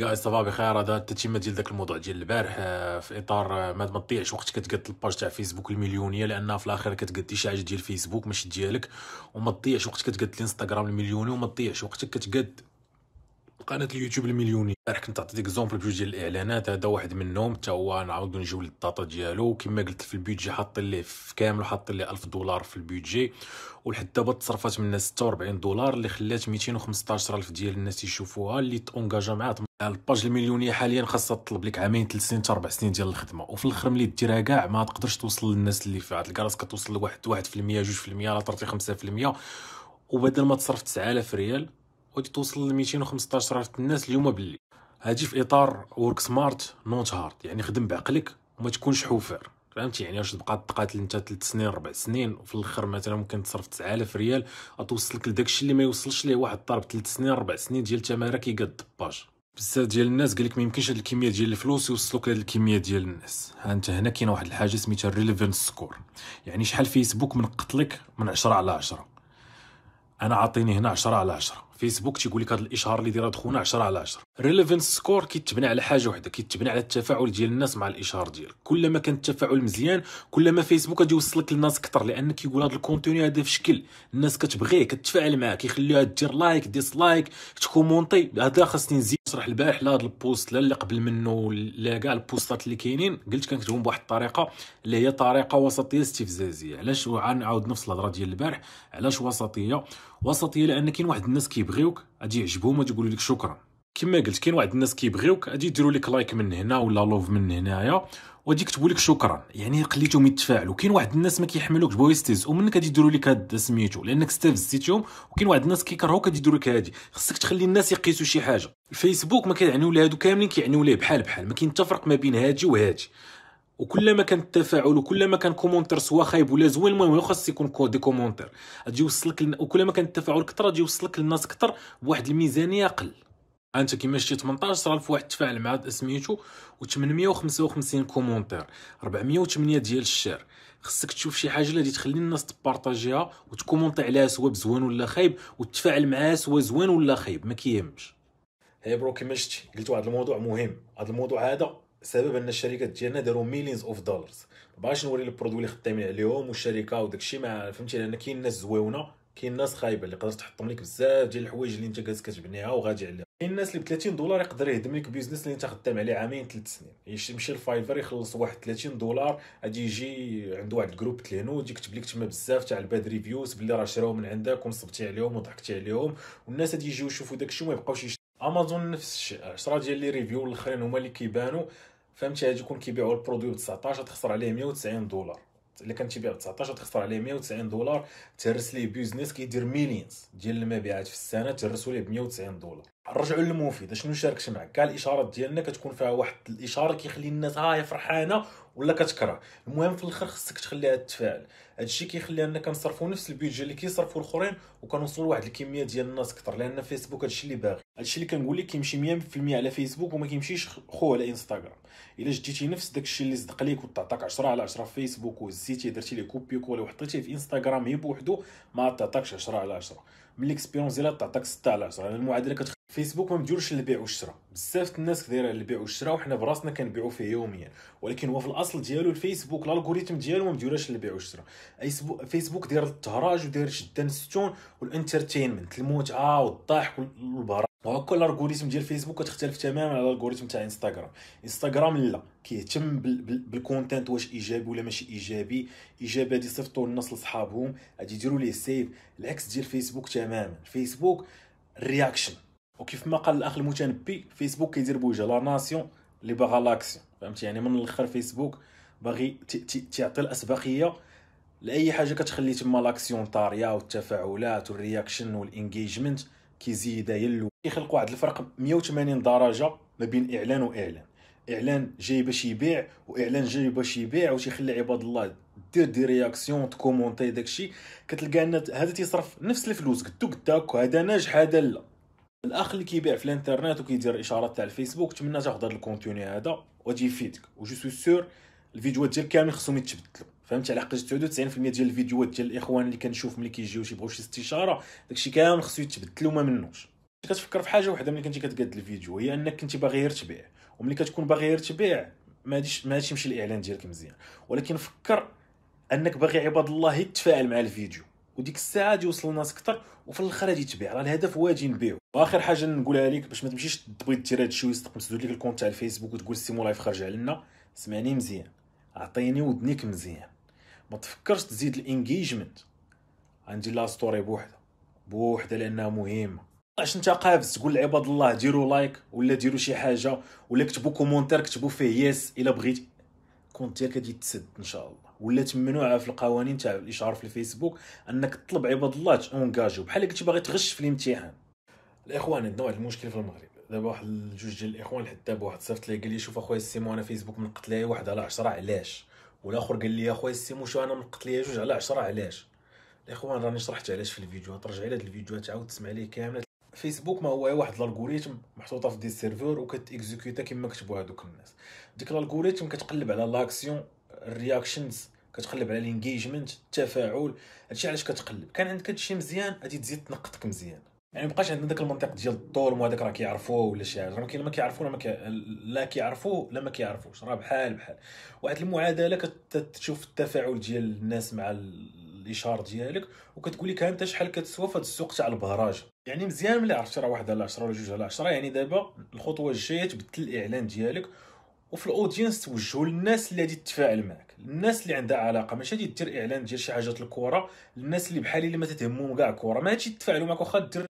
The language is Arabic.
guys ça va بخير هذا التتمه ديال داك الموضوع ديال البارح آه، في إطار آه، ما تضيعش وقت كتقاد ال page تاع فيسبوك المليونية لانها في الآخر كتقاد شي حاجة ديال فيسبوك ماشي ديالك وما تضيعش وقت كتقاد الانستغرام المليوني وما تضيعش وقتك كتقاد قناة اليوتيوب المليوني البارح كنت عطيتك exemple بجوج ديال الإعلانات. هذا واحد منهم حتى هو نعاودو نجيو لل data ديالو. كما قلت في ال budget حاطين ليه في كامل حاطين ليه 1000 دولار في ال budget. ولحد دابا تصرفات منها 46 دولار اللي خلات 215 ألف ديال الناس يشوفوها اللي تونجاجا معاها ال page المليونية حاليا خاصها تطلب لك عامين ثلاث سنين حتى أربع سنين ديال الخدمة. وفي الآخر ملي ديرها كاع ما تقدرش توصل للناس اللي فيها تلقى راسك كتوصل لواحد 1% 2% لا طرتي 5% وبدل ما تصرف 9000 ريال غادي توصل ل 215 الف الناس اليوم باللي هادي في إطار work smart not hard يعني خدم بعقلك وما تكونش حوفر. فهمتي؟ يعني واش تبقى تقاتل أنت 3 سنين 4 سنين وفي الآخر مثلا ممكن تصرف 9000 ريال غتوصلك لداكشي اللي ما يوصلش ليه واحد طالب 3 سنين 4 سنين ديال التماره كيقاد ال page بزاف ديال الناس قال لك ما يمكنش هاد الكمية ديال الفلوس يوصلوك لهاد الكمية ديال الناس. ها انت هنا كاينة واحد الحاجة سميتها ال relevance score يعني شحال فيسبوك منقط لك من 10 على 10 أنا عاطيني هنا 10 على 10 فيسبوك تيقول لك هذا الإشهار اللي دايرة خونا 10 على 10 relevance score كيتبنى على حاجة وحدة كيتبنى على التفاعل ديال الناس مع الإشهار ديالك. كلما كان التفاعل مزيان كلما فيسبوك غادي يوصلك للناس أكثر لأن كيقول هذا ال contenu هذا في شكل. الناس كتبغيه كتفاعل معاه كيخليوها دير like dislike تكومونتي. هذا خاصني نزيد نشرح البارح لا هذا ال post لا اللي قبل منه لا كاع البوستات اللي كاينين. قلت كنكتبهم بواحد الطريقة اللي هي طريقة وسطية استفزازية. علاش نعاود نفس الهضرة ديال البارح؟ علاش وسطية؟ وسطية لأن كاين واحد الناس كيبغيوك غادي يعجبهم يقولوا لك شكرا. كما قلت كاين واحد الناس كيبغيوك غادي يديروا لك like من هنا ولا love من هنايا. وغادي يكتبوا لك شكرا. يعني خليتهم يتفاعلوا. كاين واحد الناس ما كيحملوكش بغاو يستهزئوا منك غادي يديروا لك هاد سميتو. لأنك استفزيتهم وكاين واحد الناس كيكرهوك غادي لك هادي. خصك تخلي الناس يقيسوا شي حاجة. الفيسبوك ما كيعنيو ليه هادو كاملين كيعنيو ليه بحال بحال. ما كاين حتى فرق ما بين هادي وهادي. وكلما كان التفاعل وكلما كان fr: commentaire سوا خايب ولا زوين المهم خاص يكون des commentaires. غادي يوصلك. وكلما كان التفاعل كثر غادي يوصلك للناس كثر بواحد الميزانية أقل. انت كيما شتي 18000 واحد تفاعل مع سميتو و855 commentaire. 408 ديال ال share خصك تشوف شي حاجة اللي تخلي الناس تبارطاجيها وتكومونتي عليها سوا بزوين ولا خايب وتفاعل معاها سوا زوين ولا خايب ما كيهمش. هي برو كيما شتي قلت واحد الموضوع مهم. هذا الموضوع هذا سبب أن الشركات ديالنا داروا ميليونز اوف دولارز باش نوري البرودوي اللي خدامين عليهم والشركة وداك الشيء ما فهمتي؟ لأن كاين ناس زويونة كاين ناس خايبة اللي قدرت تحطهم لك بزاف ديال الحوايج اللي انت جالس كتبنيها وغادي عليها. كاين الناس اللي ب 30 دولار يقدر يهدم لك بيزنس اللي انت خدام عليه عامين ثلاث سنين. يمشي لفايفر يخلص واحد 30 دولار غادي يجي عنده واحد الجروب تلينو يكتب لك تما بزاف تاع الباد ريفيوز باللي راه شراو من عندك ونصبتي عليهم وضحكتي عليهم. والناس غادي يجيو يشوفوا الشيء وما يبقاوش امازون نفس الشيء. 10 ديال les reviews الأخرين هما اللي كيبانوا. فهمتي؟ غادي يكون كيبيعوا ال produit ب 19 تخسر عليه 190 دولار. الا كان تيبيع ب 19 تخسر عليه 190 دولار تهرس ليه business كيدير millions ديال المبيعات في السنة تهرسوا ليه ب 190 دولار. نرجعوا للمفيد شنو شاركت معك كاع الاشارات ديالنا كتكون فيها واحد الإشارة كيخلي الناس ها فرحانة ولا كتكره. المهم في الآخر خصك تخليها تفاعل هادشي كيخلي أننا كنصرفوا نفس ال budget اللي كيصرفوا الآخرين وكنوصلوا لواحد الكمية ديال الناس أكثر لأن فيسبوك هادشي اللي باغي. هادشي اللي كنقول لك كيمشي 100% على فيسبوك وما كيمشيش خو على إنستغرام. إلا جديتي نفس داكشي اللي صدق ليك وتعطاك 10 على 10 في فيسبوك وزيتي درتي ليه copier-coller وحطيتيه في إنستغرام هي بوحدو ما تعطاكش 10 على 10 من l'expérience ديالها تعطاك 6 على 10 المعادلة كتخ... فيسبوك ما مديروش البيع والشراء. بزاف الناس دايره البيع والشراء وحنا براسنا كنبيعوا فيه يوميا. ولكن هو في الأصل ديالو الفيسبوك ال algorithm ديالو ما مديروش البيع والشراء. أي فيسبوك داير التهراج وداير شدان الستون وال entertainment المتعة والضحك والبهرة وهكا ال algorithm ديال فيسبوك كتختلف تماما على ال algorithm تاع إنستغرام. إنستغرام لا كيهتم بال content واش إيجابي ولا ماشي إيجابي. إيجابي غادي يصيفطوا للناس لصحابهم غادي يديروا ليه save العكس ديال فيسبوك تماما. فيسبوك ال reaction وكيف ما قال الأخ المتنبي فيسبوك كيدير بوجه لا ناسيون اللي باغا l'action فهمتي؟ يعني من الأخر فيسبوك باغي تيعطي الأسبقية لأي حاجة كتخلي تما l'action طارية والتفاعلات وال reaction وال engagement كيزيدها يلو. كيخلقوا واحد الفرق 180 درجة ما بين إعلان وإعلان. إعلان جاي باش يبيع وإعلان جاي باش يبيع وتيخلي عباد الله دير des réactions تكومونتي داكشي كتلقى أن هذا تيصرف نفس الفلوس قدو قداك وهذا ناجح هذا لا. الأخ اللي كيبيع في الإنترنت وكيدير الاشارات تاع الفيسبوك تمنى تاخذ هذا الكونتوني هذا وغادي يفيدك. وجو سو سور الفيديوهات ديال كامل خصهم يتبدلوا. فهمت على حقاش 99% ديال الفيديوهات ديال الإخوان اللي كنشوف ملي كيجيو تيبغيو شي استشارة داكشي كامل خصو يتبدل وما منوش. كتفكر في حاجة وحدة ملي كنتي كتقاد الفيديو هي أنك كنتي باغي غير تبيع. وملي كتكون باغي غير تبيع ما غاديش ما غاديش يمشي الإعلان ديالك مزيان. ولكن فكر أنك باغي عباد الله يتفاعل مع الفيديو. وديك الساعة غادي يوصل الناس أكثر وفي الآخر غادي تبيع راه الهدف هو غادي نبيعو وآخر حاجة نقولها لك باش ما تمشيش تبغي دير هادشي ويصدق مسدود لك ال compte تاع الفيسبوك وتقول سي لايف خرج علينا. سمعني مزيان. عطيني ودنيك مزيان. ما تفكرش تزيد ال engagement. غندير لها story بوحدة. بوحدة لأنها مهمة. علاش أنت قابز تقول لعباد الله ديروا like ولا ديروا شي حاجة ولا كتبوا commentaire كتبوا فيه yes إلا بغيتي. compte ديالك غادي تسد إن شاء الله. ولا ممنوعه في القوانين تاع الاشهار في الفيسبوك أنك تطلب عباد الله تونجاجيو بحال قلتي باغي تغش في الامتحان. الإخوان عندنا واحد المشكل في المغرب. دابا واحد جوج ديال الإخوان دابا واحد صيفط لي قال لي شوف أخويا السيمو أنا فيسبوك منقط ليا واحد على 10 علاش؟ والاخر قال لي اخويا السيمو شو أنا منقط ليا جوج على 10 علاش؟ الاخوان راني شرحت علاش في الفيديو ترجع لهاد الفيديو تعاود تسمع ليه كامله فيسبوك ما هو واحد ال algorithm محطوطة في des serveurs وكتيكزيكوتا كما كتبوا هذوك الناس. ديك ال algorithm كتقلب على l'action ال reactions كتقلب على ال engagement التفاعل هادشي علاش كتقلب؟ كان عندك هادشي مزيان غادي تزيد تنقطك مزيان. يعني مبقاش عندنا داك المنطق ديال الظلم وهذاك راه كيعرفوه ولا شي حاجة. كاين ما كيعرفوه ما كي... لا كيعرفوه لا ما كيعرفوش. راه بحال بحال. واحد المعادلة كتشوف التفاعل ديال الناس مع الاشهار ديالك وكتقول لك أنت شحال كتسوى في هذا السوق تاع البهراج؟ يعني مزيان ملي عرفتي راه واحد على 10 ولا جوج على 10 يعني دابا الخطوة الجاية تبدل الإعلان ديالك وفي الأودينس توجهوا للناس اللي غادي تتفاعل معك الناس اللي عندها علاقة. ماشي غادي دير إعلان ديال شي حاجات الكره الناس اللي بحالي اللي ما تتهمهم كاع الكره ما غاديش يتفاعلوا معك واخا دير